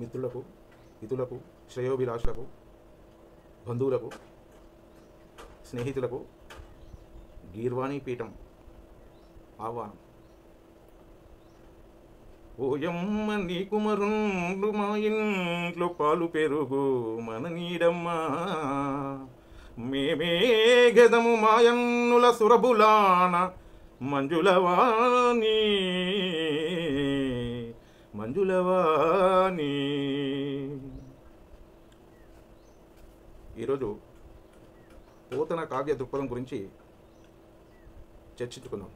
మిత్రులకు ఇతులకు శ్రేయోభిలాషులకు బంధువులకు స్నేహితులకు గీర్వాణి పీఠం ఆహ్వానం. ఓయమ్మ నీ కుమరుండు మా ఇంట్లో పాలు పెరుగు మన నీడమ్మా మేమే గదము మాయన్నుల సురబులాన మంజులవాణి. మంజులవాణి ఈరోజు పోతన కావ్య దృక్పథం గురించి చర్చించుకుందాం.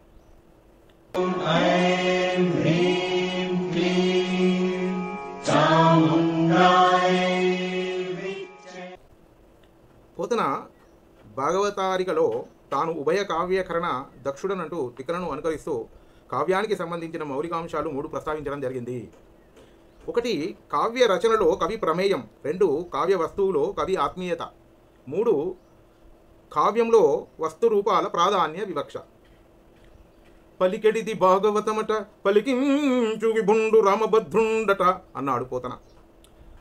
పోతన భాగవతారికలో తాను ఉభయ కావ్యకరణ దక్షుడనంటూ తిక్కలను అనుకరిస్తూ కావ్యానికి సంబంధించిన మౌలికాంశాలు మూడు ప్రస్తావించడం జరిగింది. ఒకటి కావ్య రచనలో కవి ప్రమేయం. రెండు కావ్య వస్తువులో కవి ఆత్మీయత. మూడు కావ్యంలో వస్తు రూపాల ప్రాధాన్య వివక్ష. పలికెడిది భాగవతమట పలికించువిభుండు రామభద్రుండట అన్నాడు పోతన.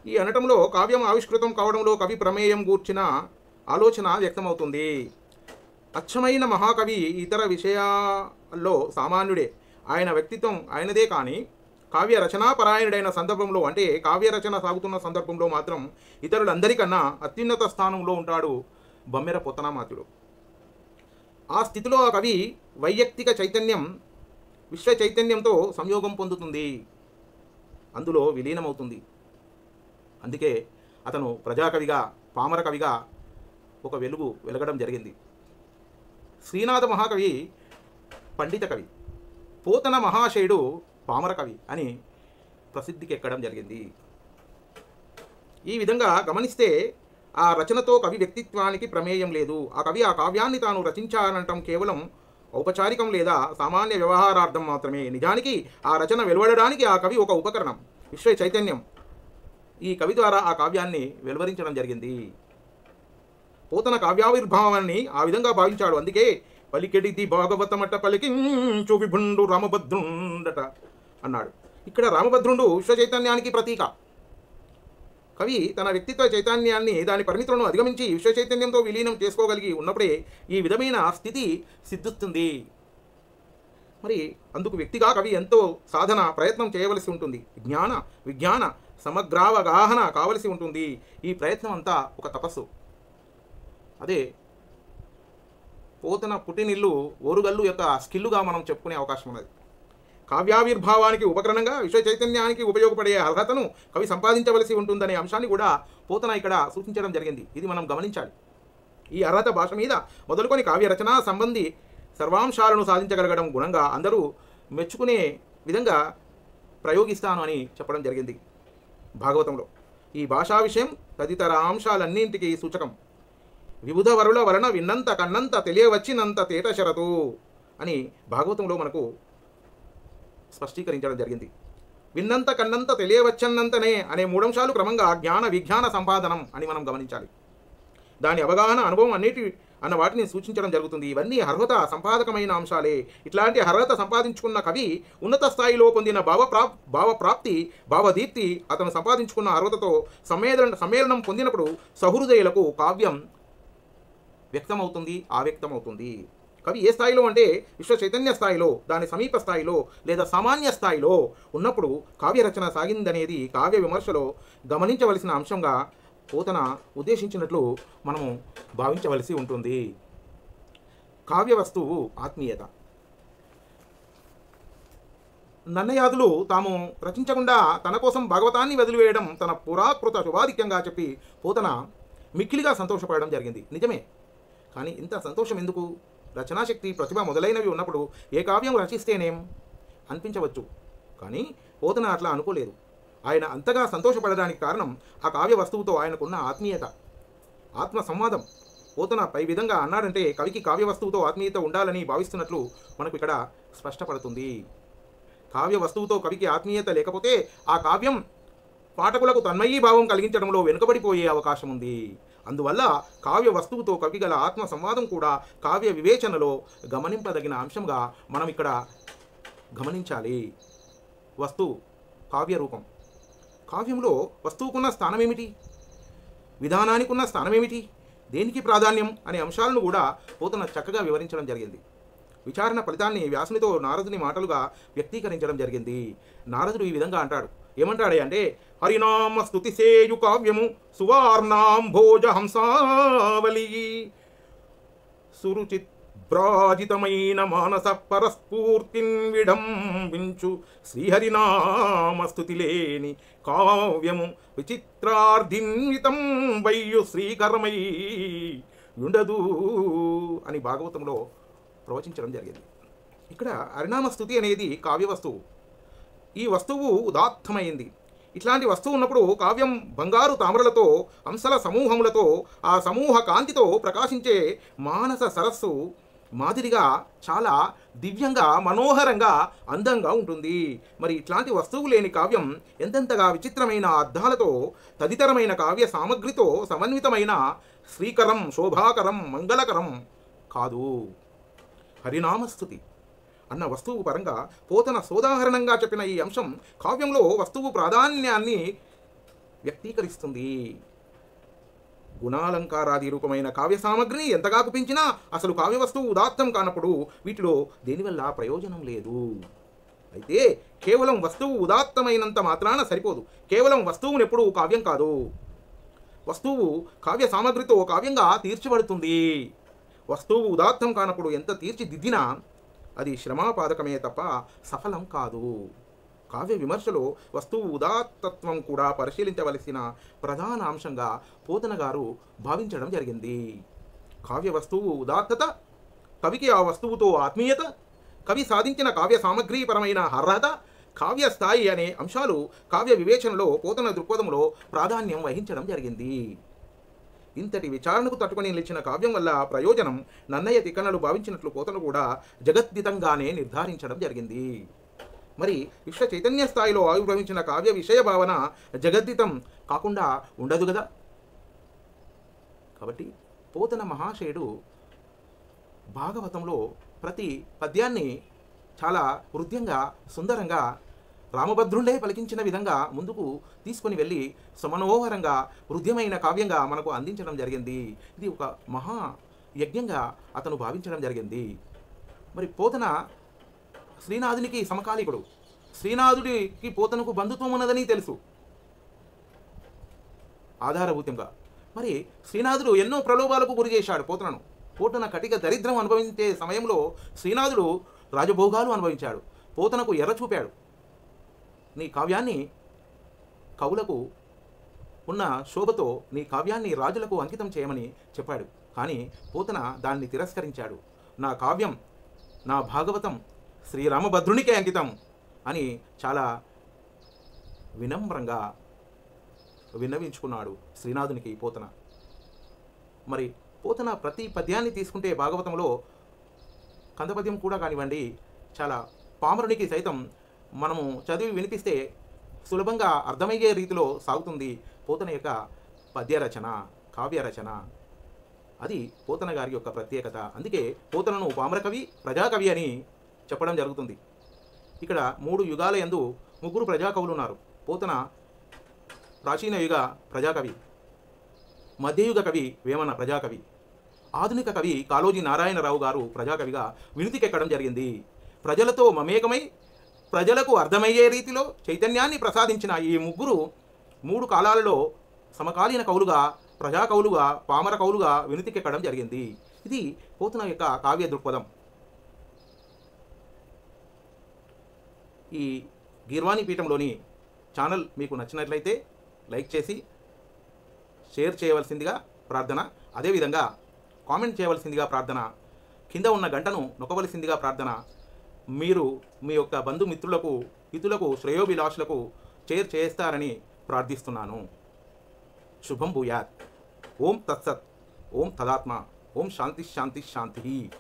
ఈ అనటంలో కావ్యం ఆవిష్కృతం కావడంలో కవి ప్రమేయం గూర్చిన ఆలోచన వ్యక్తమవుతుంది. అచ్చమైన మహాకవి ఇతర విషయాల్లో సామాన్యుడే. ఆయన వ్యక్తిత్వం ఆయనదే కానీ కావ్య రచనాపరాయణుడైన సందర్భంలో అంటే కావ్య రచన సాగుతున్న సందర్భంలో మాత్రం ఇతరులందరికన్నా అత్యున్నత స్థానంలో ఉంటాడు బమ్మెర పొత్తనామాత్యుడు ఆ స్థితిలో ఆ కవి వైయక్తిక చైతన్యం విశ్వ చైతన్యంతో సంయోగం పొందుతుంది. అందులో విలీనమవుతుంది. అందుకే అతను ప్రజాకవిగా పామర కవిగా ఒక వెలుగు వెలగడం జరిగింది. శ్రీనాథ మహాకవి పండిత కవి. పోతన మహాశయుడు పామర కవి అని ప్రసిద్ధికి ఎక్కడం జరిగింది. ఈ విధంగా గమనిస్తే ఆ రచనతో కవి వ్యక్తిత్వానికి ప్రమేయం లేదు. ఆ కవి ఆ కావ్యాన్ని తాను రచించాలనటం కేవలం ఔపచారికం లేదా సామాన్య వ్యవహారార్థం మాత్రమే. నిజానికి ఆ రచన వెలువడడానికి ఆ కవి ఒక ఉపకరణం విశ్వ చైతన్యం. ఈ కవి ద్వారా ఆ కావ్యాన్ని వెలువరించడం జరిగింది. పోతన కావ్యావిర్భావాన్ని ఆ విధంగా భావించాడు. అందుకే పలికెడిది భాగవతమట పలికించు విభుండు రామభద్రుండట. అన్నాడు. ఇక్కడ రామభద్రుడు విశ్వ చైతన్యానికి ప్రతీక. కవి తన వ్యక్తిత్వ చైతన్యాన్ని దాని పరిమితులను అధిగమించి విశ్వ చైతన్యంతో విలీనం చేసుకోగలిగి ఉన్నప్పుడే ఈ విధమైన స్థితి సిద్ధిస్తుంది. మరి అందుకు వ్యక్తిగా కవి ఎంతో సాధన ప్రయత్నం చేయవలసి ఉంటుంది. జ్ఞాన విజ్ఞాన సమగ్రావగాహన కావలసి ఉంటుంది. ఈ ప్రయత్నం అంతా ఒక తపస్సు. అదే పోతన పుట్టినిల్లు ఓరుగల్లు యొక్క స్కిల్లుగా మనం చెప్పుకునే అవకాశం ఉన్నది. కావ్యావిర్భావానికి ఉపకరణంగా విశ్వ చైతన్యానికి ఉపయోగపడే అర్హతను కవి సంపాదించవలసి ఉంటుందనే అంశాన్ని కూడా పోతన ఇక్కడ సూచించడం జరిగింది. ఇది మనం గమనించాలి. ఈ అర్హత భాష మీద మొదలుకొని కావ్య రచనా సంబంధి సర్వాంశాలను సాధించగలగడం గుణంగా అందరూ మెచ్చుకునే విధంగా ప్రయోగిస్తాను అని చెప్పడం జరిగింది భాగవతంలో. ఈ భాషా విషయం తదితర అంశాలన్నింటికీ సూచకం. వివిధ వరుల వలన విన్నంత కన్నంత తెలియవచ్చినంత తేట షరతు అని భాగవతంలో మనకు స్పష్టీకరించడం జరిగింది. విన్నంత కన్నంత తెలియవచ్చన్నంతనే అనే మూడంశాలు క్రమంగా జ్ఞాన విజ్ఞాన సంపాదనం అని మనం గమనించాలి. దాని అవగాహన అనుభవం అన్నిటి అన్న వాటిని సూచించడం జరుగుతుంది. ఇవన్నీ అర్హత సంపాదకమైన అంశాలే. ఇట్లాంటి అర్హత సంపాదించుకున్న కవి ఉన్నత స్థాయిలో పొందిన భావప్రా భావప్రాప్తి భావదీప్తి అతను సంపాదించుకున్న అర్హతతో సమ్మేళన సమ్మేళనం పొందినప్పుడు సహృదయులకు కావ్యం వ్యక్తమవుతుంది ఆవ్యక్తమవుతుంది. కవి ఏ స్థాయిలో అంటే విశ్వ చైతన్య స్థాయిలో దాని సమీప స్థాయిలో లేదా సామాన్య స్థాయిలో ఉన్నప్పుడు కావ్య రచన సాగిందనేది కావ్య విమర్శలో గమనించవలసిన అంశంగా పోతన ఉద్దేశించినట్లు మనము భావించవలసి ఉంటుంది. కావ్య వస్తువు ఆత్మీయత. నన్నయాదులు తాము రచించకుండా తన కోసం భగవతాన్ని వదిలివేయడం తన పురాకృత శుభాధిక్యంగా చెప్పి పోతన మిక్కిలిగా సంతోషపడడం జరిగింది. నిజమే. కానీ ఇంత సంతోషం ఎందుకు? రచనాశక్తి ప్రతిభ మొదలైనవి ఉన్నప్పుడు ఏ కావ్యం రచిస్తేనేం? అనిపించవచ్చు. కానీ పోతన అట్లా అనుకోలేదు. ఆయన అంతగా సంతోషపడడానికి కారణం ఆ కావ్య వస్తువుతో ఆయనకున్న ఆత్మీయత. ఆత్మ సంవాదం పోతన పై విధంగా అన్నాడంటే కవికి కావ్య వస్తువుతో ఆత్మీయత ఉండాలని భావిస్తున్నట్లు మనకు ఇక్కడ స్పష్టపడుతుంది. కావ్య వస్తువుతో కవికి ఆత్మీయత లేకపోతే ఆ కావ్యం పాఠకులకు తన్మయీ భావం కలిగించడంలో వెనుకబడిపోయే అవకాశం ఉంది అందువల్ల కావ్య వస్తువుతో కవి గల ఆత్మ సంవాదం కూడా కావ్య వివేచనలో గమనింపదగిన అంశంగా మనం ఇక్కడ గమనించాలి. వస్తువు కావ్య రూపం. కావ్యంలో వస్తువుకున్న స్థానం ఏమిటి విధానానికి ఉన్న స్థానం ఏమిటి దేనికి ప్రాధాన్యం అనే అంశాలను కూడా పోతన చక్కగా వివరించడం జరిగింది. విచారణ ఫలితాన్ని వ్యాసునితో నారదుని మాటలుగా వ్యక్తీకరించడం జరిగింది. నారదుడు ఈ విధంగా అంటాడు. ఏమంటాడే అంటే హరినామ స్థుతి సేయు కావ్యము సువార్ణాం భోజ హంసావలి సురుచిత్ బ్రాజితమైన మానస పరస్ఫూర్తిన్ విడంబించు శ్రీహరినామస్తుతి లేని కావ్యము విచిత్రార్థిన్వితం వయ్యు శ్రీకరమై ఉండదు అని భాగవతంలో ప్రవచించడం జరిగింది. ఇక్కడ హరినామస్తుతి అనేది కావ్య వస్తువు ఈ వస్తువు ఉదాత్తమైంది. ఇట్లాంటి వస్తువు ఉన్నప్పుడు కావ్యం బంగారు తామరలతో అంశల సమూహములతో ఆ సమూహ కాంతితో ప్రకాశించే మానస సరస్సు మాదిరిగా చాలా దివ్యంగా మనోహరంగా అందంగా ఉంటుంది. మరి ఇట్లాంటి వస్తువు లేని కావ్యం ఎంతెంతగా విచిత్రమైన అర్థాలతో తదితరమైన కావ్య సామగ్రితో సమన్వితమైన శ్రీకరం శోభాకరం మంగళకరం కాదు. హరినామస్తుతి అన్న వస్తువు పరంగా పోతన సోదాహరణంగా చెప్పిన ఈ అంశం కావ్యంలో వస్తువు ప్రాధాన్యాన్ని వ్యక్తీకరిస్తుంది. గుణాలంకారాది రూపమైన కావ్య సామగ్రిని ఎంతగా కుపించినా అసలు కావ్య వస్తువు ఉదాత్తం కానప్పుడు వీటిలో దేనివల్ల ప్రయోజనం లేదు? అయితే కేవలం వస్తువు ఉదాత్తమైనంత మాత్రాన సరిపోదు. కేవలం వస్తువును ఎప్పుడు కావ్యం కాదు. వస్తువు కావ్య సామగ్రితో కావ్యంగా తీర్చబడుతుంది. వస్తువు ఉదాత్తం కానప్పుడు ఎంత తీర్చిదిద్దినా అది శ్రమాపాదకమే తప్ప సఫలం కాదు. కావ్య విమర్శలో వస్తువు ఉదాత్తత్వం కూడా పరిశీలించవలసిన ప్రధాన అంశంగా పోతన గారు భావించడం జరిగింది. కావ్య వస్తువు ఉదాత్తత కవికి ఆ వస్తువుతో ఆత్మీయత కవి సాధించిన కావ్య సామగ్రీపరమైన అర్హత కావ్య స్థాయి అనే అంశాలు కావ్య వివేచనలో పోతన దృక్పథంలో ప్రాధాన్యం వహించడం జరిగింది. ఇంతటి విచారణకు తట్టుకొని నిలిచిన కావ్యం వల్ల ప్రయోజనం నన్నయ్య తిక్కనలు భావించినట్లు పోతను కూడా జగద్దితంగానే నిర్ధారించడం జరిగింది. మరి విశ్వ చైతన్య స్థాయిలో ఆవిర్భవించిన కావ్య విషయ భావన జగద్దితం కాకుండా ఉండదు కదా కాబట్టి పోతన మహాశయుడు భాగవతంలో ప్రతి పద్యాన్ని చాలా హృదయంగా సుందరంగా రామభద్రుండే పలికించిన విధంగా ముందుకు తీసుకొని వెళ్ళి సమనోహరంగా హృదయమైన కావ్యంగా మనకు అందించడం జరిగింది. ఇది ఒక మహా యజ్ఞంగా అతను భావించడం జరిగింది. మరి పోతన శ్రీనాథునికి సమకాలికుడు. శ్రీనాథుడికి పోతనకు బంధుత్వం ఉన్నదని తెలుసు. ఆధారభూతంగా. మరి శ్రీనాథుడు ఎన్నో ప్రలోభాలకు గురి చేశాడు పోతనను. పోతన కటిక దరిద్రం అనుభవించే సమయంలో శ్రీనాథుడు రాజభోగాలు అనుభవించాడు. పోతనకు ఎర్ర చూపాడు నీ కావ్యాన్ని కవులకు ఉన్న శోభతో నీ కావ్యాన్ని రాజులకు అంకితం చేయమని చెప్పాడు. కానీ పోతన దాన్ని తిరస్కరించాడు. నా కావ్యం నా భాగవతం శ్రీరామభద్రునికే అంకితం అని చాలా వినమ్రంగా విన్నవించుకున్నాడు శ్రీనాథునికి పోతన. మరి పోతన ప్రతి పద్యాన్ని తీసుకుంటే భాగవతంలో కందపద్యం కూడా కానివ్వండి చాలా పామరునికి సైతం మనము చదివి వినిపిస్తే సులభంగా అర్థమయ్యే రీతిలో సాగుతుంది పోతన యొక్క పద్యరచన కావ్యరచన. కావ్య రచన అది పోతన గారి యొక్క ప్రత్యేకత. అందుకే పోతనను పామరకవి ప్రజాకవి అని చెప్పడం జరుగుతుంది. ఇక్కడ మూడు యుగాల యందు ముగ్గురు ప్రజాకవులు ఉన్నారు పోతన ప్రాచీన యుగ ప్రజాకవి మధ్యయుగ కవి వేమన ప్రజాకవి ఆధునిక కవి కాళోజీ నారాయణరావు గారు ప్రజాకవిగా వినుతికెక్కడం జరిగింది. ప్రజలతో మమేకమై ప్రజలకు అర్థమయ్యే రీతిలో చైతన్యాన్ని ప్రసాదించిన ఈ ముగ్గురు మూడు కాలాలలో సమకాలీన కవులుగా ప్రజా కవులుగా పామర కవులుగా వినితికెక్కడం జరిగింది. ఇది పోతున యొక్క కావ్య దృక్పథం. ఈ గీర్వాణి పీఠంలోని ఛానల్ మీకు నచ్చినట్లయితే లైక్ చేసి షేర్ చేయవలసిందిగా ప్రార్థన. అదేవిధంగా కామెంట్ చేయవలసిందిగా ప్రార్థన. కింద ఉన్న గంటను నొక్కవలసిందిగా ప్రార్థన. మీరు మీ యొక్క బంధుమిత్రులకు ఇతులకు శ్రేయోభిలాషులకు చేర్ చేస్తారని ప్రార్థిస్తున్నాను. శుభం భూయాత్. ఓం తత్సత్. ఓం తదాత్మ. ఓం శాంతి శాంతి శాంతి.